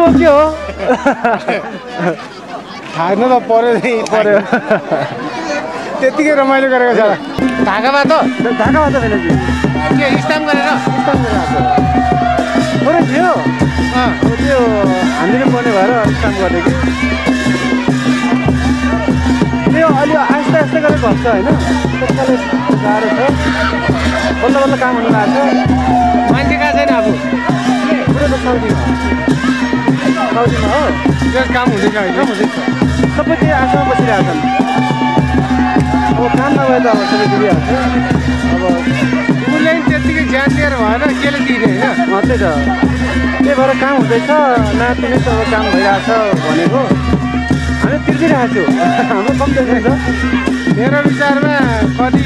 हो के हो? थाक्नु त पऱ्यो नि पऱ्यो। त्यतिकै रमाइलो गरेको छ। ढाकामा त ढाका मात्र छैन कि स्टाम्प गरेर? थोरै थियो अँ, अब त्यो हामीले पर्ने भएर काम गर्ने कि। त्यो अलि आस्ते आस्ते गरेर भन्छ होइन। त्यसकाले गाह्रो छ। बल्ल बल्ल काम हुनु छ। मान्छे कहाँ छैन अब? साउदीमा। साउदीमा हो? त्यो काम हुँदैछ काम अहिले हुँदैछ। सबै त्यही आशामा बसिरहेको छन् अब काम नभए त अब सबै दिइहाल्छ अब उसले त्यत्तिकै ज्यान दिएर भएन केले दिने होइन। त्यही त। त्यही भएर काम हुँदैछ नातिले त अब काम भइरहेछ भनेको। हामी तिर्दिरहेको छु हाम्रो कम्ती छ मेरो विचारमा कति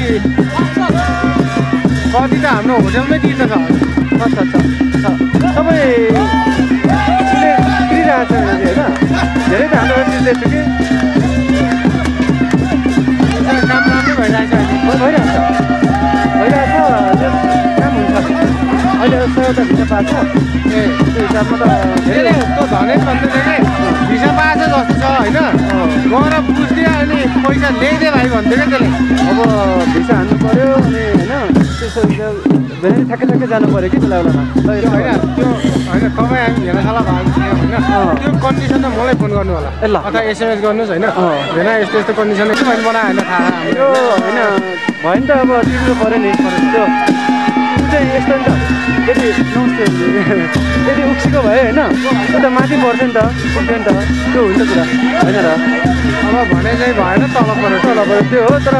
कति त हाम्रो होटलमै दिन्छ छ अच्छा अच्छा छ। सबै तिरिरहेको छ होइन? धेरै त हाम्रो तिर्दैछु कि? काम राम्रै भइरहेछ अहिले। हो, भइरहेछ भइरहेछ त्यो काम हुन्छ। अहिले सयवटा भिसा पाएको छ। ए त्यो हिसाबमा त धेरै धेरै तँ धनै भन्दैछ कि भिसा पाएछ जस्तो छ होइन? गएर बुझ्दियो अनि पैसा ल्याइदिए भाइ भन्थ्यो क्या त्यसले। अब भिसा हान्नु पऱ्यो अनि होइन? त्यसो भेनाले ठ्याक्कै ठ्याक्कै जानु पऱ्यो कि बेला बेलामा? होइन त्यो होइन तपाईँ हामी भेनासाला भएको थियो होइन। त्यो कन्डिसनमा मलाई फोन गर्नु होला। ल। अथवा एसएमएस गर्नुहोस् होइन। भेना यस्तो यस्तो कन्डिसन मैले बनायो होइन थाहा यो होइन भयो नि त अब तिर्नु पऱ्यो नि त्यो चाहिँ यस्तो नि त यदि नमस्ते। यदि उक्सीको भयो होइन। त्यो त माथि पर्छ नि त पुग्थ्यो नि त। त्यो हुन्छ कुरा। होइन र? अब भने चाहिँ भएन तल पऱ्यो। तल पऱ्यो। त्यो हो तर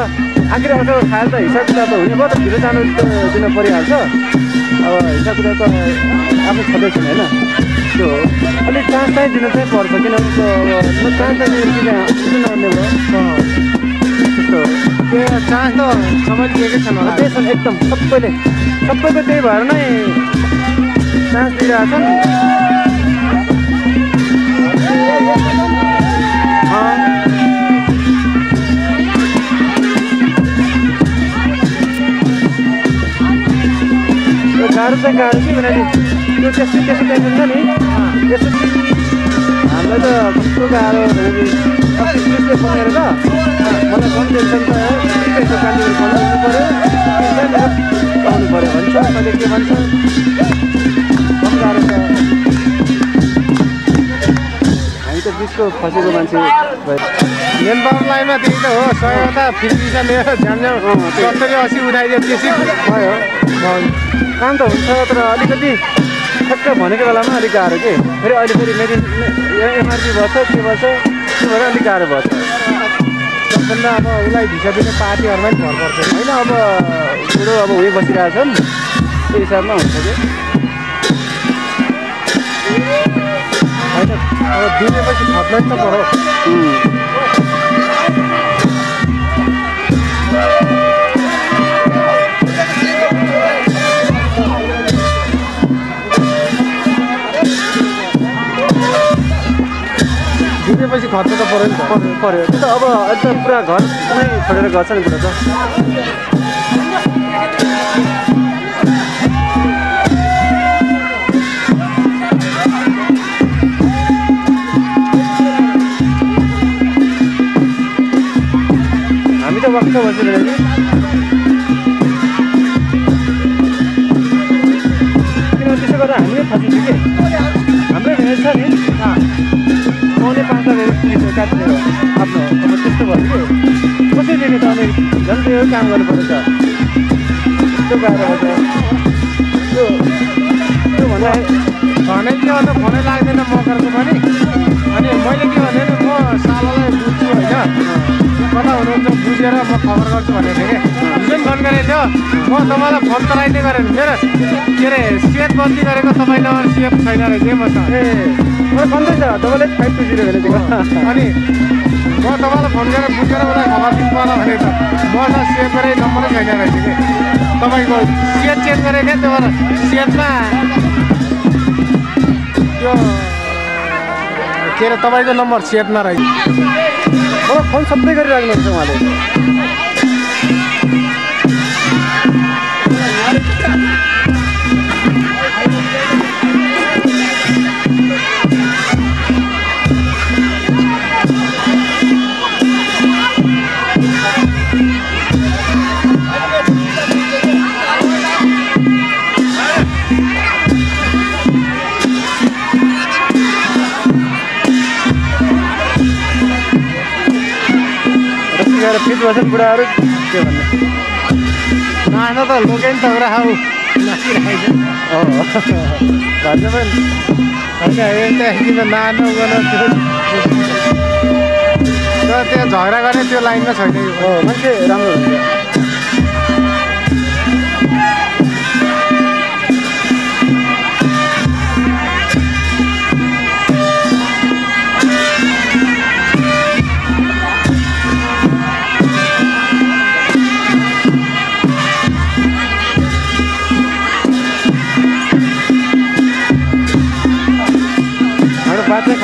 आखिर अब खाएर त हिसाब किताब त हुने भयो त ढिलो जानु दिन परिहाल्छ। अब हिसाब किताब त आफू छँदैछ होइन। त्यो अलिक चान्स चाहिँ दिनु चाहिँ पर्छ किनभने त्यो अब चान्स चाहिँ दिनु नहुने भयो। त्यस्तो त्यो चान्स त सबैले दिएकै छन् होला। त्यही छन् एकदम सबैले सबैको त्यही भएर नै चान्स दिइरहेछन्। गाह्रो चाहिँ गाह्रो कि किनभने त्यो त्यस्तो त्यस्तो टेन्सन छ नि। त्यस्तो हामीलाई त कस्तो गाह्रो पुलिसले फोन गरेर मलाई झन् टेन्सन त त्यसो कालीहरू फोन गर्नु पऱ्यो आउनु पऱ्यो भन्छ। कहिले के भन्छ? गाह्रो छ। हामी त बिचको फसेको मान्छे मेन पावर लाइनमा त्यही त हो। सयवटा लिएर झ्याम झ्याम सत्तरी असी उठाइदियो त्यसै भयो। काम त हुन्छ तर अलिकति ठ्याक्क भनेको बेलामा अलिक गाह्रो के? फेरि अहिले फेरि मेडिन एमआरपी भएछ के भएछ? त्यो भएर अलिक गाह्रो भएछ। सबभन्दा अब उसलाई भिसा दिने पार्टीहरूमा नि भर पर्छ। होइन अब बुढो अब उहीँ बसिरहेछन् त्यो हिसाबमा हुन्छ कि? होइन अब दिनेपछि खप्नै त पऱ्यो। खर्च त पऱ्यो नि त पऱ्यो त्यो त अब एकदम पुरा घर नै छोडेर गर्छ नि कुरा त हामी त वाक्क बसिरहेको नि किनभने त्यसो गर्दा हामी नै फसिन्छ कि भेज पुलिसहरू काटिदिएर आफ्नो अब त्यस्तो भयो कि कसरी दिने त अनि झन् त्यो काम गर्नु पर्छ त्यो गाह्रो हुन्छ त्यो त्यो भन्दा भने के गर्दा फोनै लाग्दैन मकरको पनि अनि मैले के भने म सालालाई बुझ्छु होइन कता हुनुहुन्छ बुझेर म खबर गर्छु भनेको थिएँ कि हिजो पनि फोन गरेको थियो। म तपाईँलाई फोन कराइदिए गरेँ मेरो के अरे सेट बन्दी गरेको तपाईँ नम्बर सेफ छैन रहेछ मसँग ए मलाई भन्दैछ तपाईँले फाइभ टू जिरो भनेको अनि म तपाईँलाई फोन गरेर बुझेर उसलाई खबर दिनु भनेको त। मसँग सेभ गरेँ नम्बरै छैन रहेछ कि। तपाईँको सेट चेन्ज गरेको क्या त्यो भएर सेटमा त्यो के अरे तपाईँको नम्बर सेटमा रहेछ। मलाई फोन सबै गरिराख्नुहुन्छ उहाँले। बस्छन् बुढाहरू के भन्ने नाच्न त लोकै नि त अँ भन्छ पनि होइन यतादेखि नाच्नु गर्न त्यो तर त्यहाँ झगडा गर्ने त्यो लाइनमा छैन यो मान्छे राम्रो हुन्छ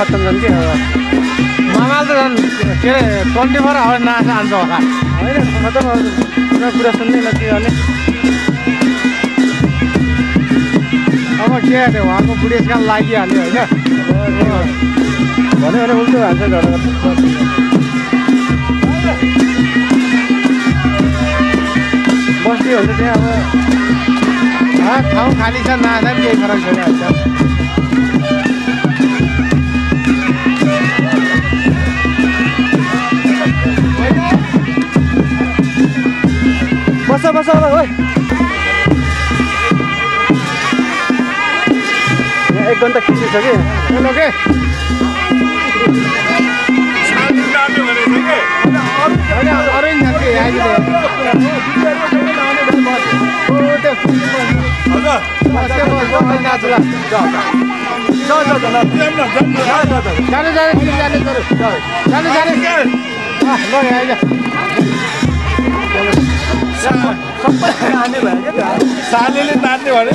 खत्तम छन् कि मामाले त झन् के अरे ट्वेन्टी फोर आवर नाच हान्छ होला। होइन खत्तम पुरा कुरा सुन्ने न के गर्ने अब के अरे उहाँको बुढेसकाल लागिहाल्यो होइन? भन्यो भने उल्टो हान्छ गर्छ बस्ती हो भने चाहिँ अब ठाउँ खाली छ नाच्दा पनि केही फरक छैन। बस बस अब ओइ यहाँ एक घन्टा हेलो नि छ के अहिले ओ, त्यो बस, त्यो बस, बस, नाच ल। जानु जानु जानु जानु जानु जानु सालीले नाच्ने भने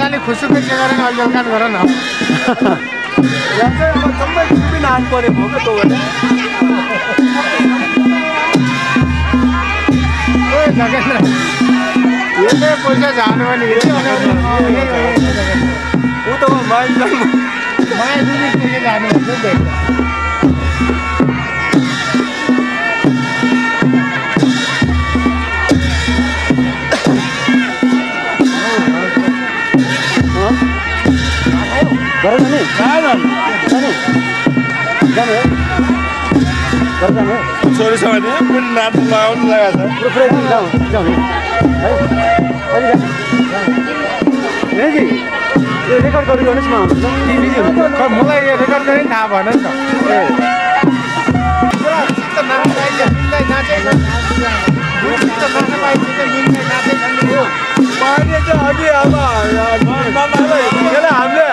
जाने खुसुकै के गरेर अहिले उकान गर न झगेन्द्र यसै पैसा झार्नु भने पैसा झार्नु भन्छ नि त। छोरीसँग पनि नाच्नु लगाउनु रेकर्ड गरिरहनुहोस् न मलाई रेकर्ड गर्ने थाहा भएन नि त अघि अब हामीले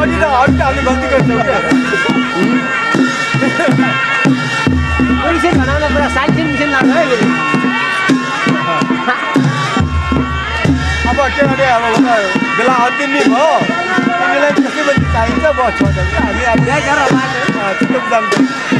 अनि त त हामीले गल्ती गर्छौँ अब बेला अन्तिम भयो। तिमीलाई चाहिन्छ बस हामी अब त्यही गरेर